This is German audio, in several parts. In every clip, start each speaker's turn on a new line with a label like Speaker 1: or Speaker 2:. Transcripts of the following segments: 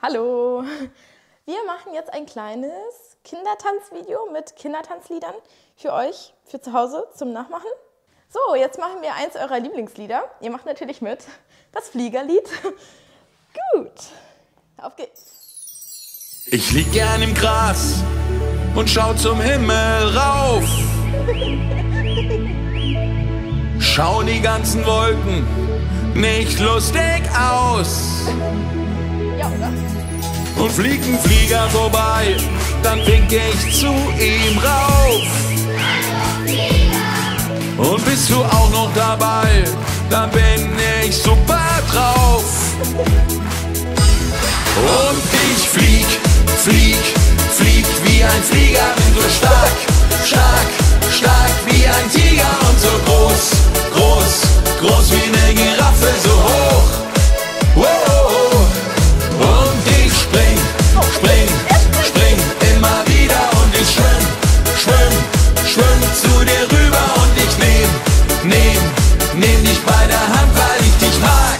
Speaker 1: Hallo! Wir machen jetzt ein kleines Kindertanzvideo mit Kindertanzliedern für euch, für zu Hause zum Nachmachen. So, jetzt machen wir eins eurer Lieblingslieder. Ihr macht natürlich mit. Das Fliegerlied. Gut. Auf geht's.
Speaker 2: Ich lieg gern im Gras und schau zum Himmel rauf. Schau die ganzen Wolken nicht lustig aus. Und fliegt ein Flieger vorbei, dann wink ich zu ihm rauf. Und bist du auch noch dabei, dann bin ich super drauf. Und ich flieg, flieg, flieg wie ein Flieger, bin so stark, stark, stark wie ein Tiger und so groß, groß, groß wie nehm dich bei der Hand, weil ich dich mag.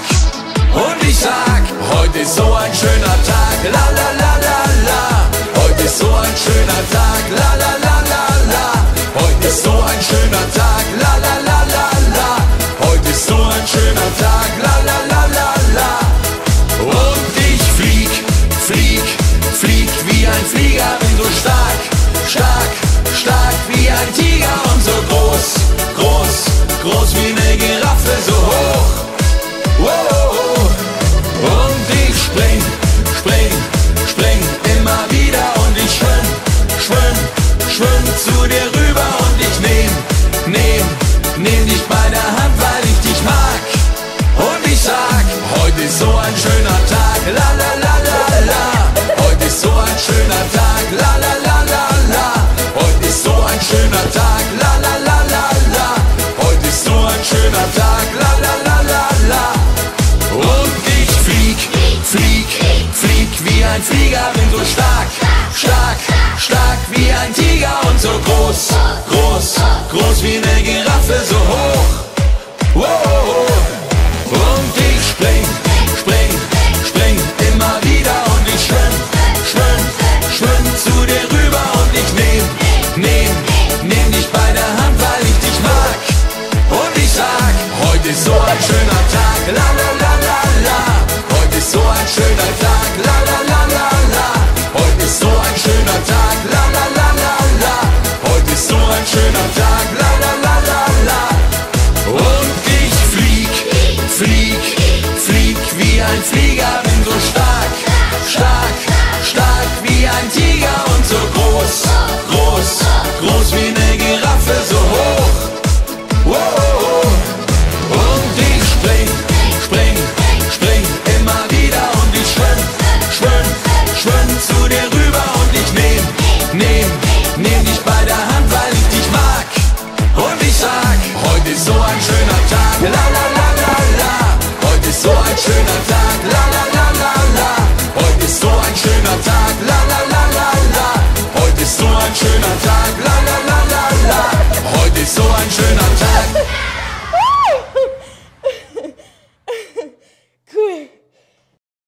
Speaker 2: Und ich sag, heute ist so ein schöner Tag, la la la la la. Heute ist so ein schöner Tag, la la la la la. Heute ist so ein schöner Tag, la la la la la. Heute ist so ein schöner Tag, la la la la la. Und ich flieg, flieg, flieg wie ein Flieger, bin so stark, stark, stark wie ein Tiger und so groß, groß, groß wie Tag, la la la la la. Heute ist so ein schöner Tag, la la la la la. Und ich flieg, flieg, flieg wie ein Flieger, schöner Tag, la la la la la. Heute ist so ein schöner Tag, la la la la la. Heute ist so ein schöner Tag, la la la la la. Heute ist so ein schöner Tag.